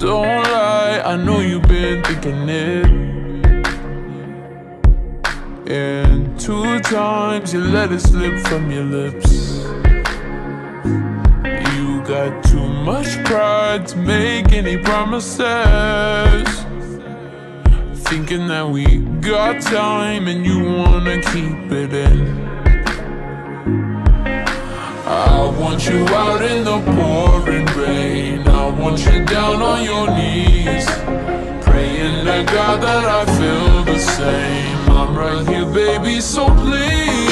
Don't lie, I know you've been thinking it. And two times you let it slip from your lips. You got too much pride to make any promises. Thinking that we got time and you wanna keep it in. I want you out in the pouring rain. I want you down on your knees. Praying to God that I feel the same. I'm right here, baby, so please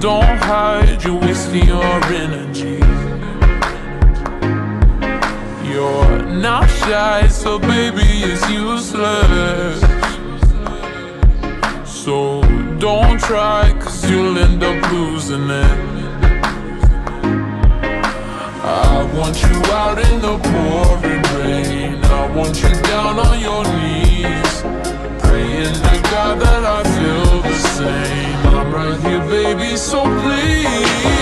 Don't hide, you're wasting your energy. You're not shy, so baby, it's useless. So don't try, cause you'll end up losing it. I want you out in the pouring rain. I want you down on your knees. Praying to God that I baby, so please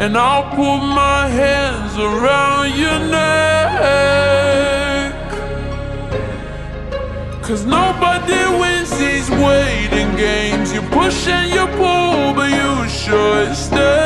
And I'll put my hands around your neck. Cause nobody wins these waiting games. You push and you pull but you should stay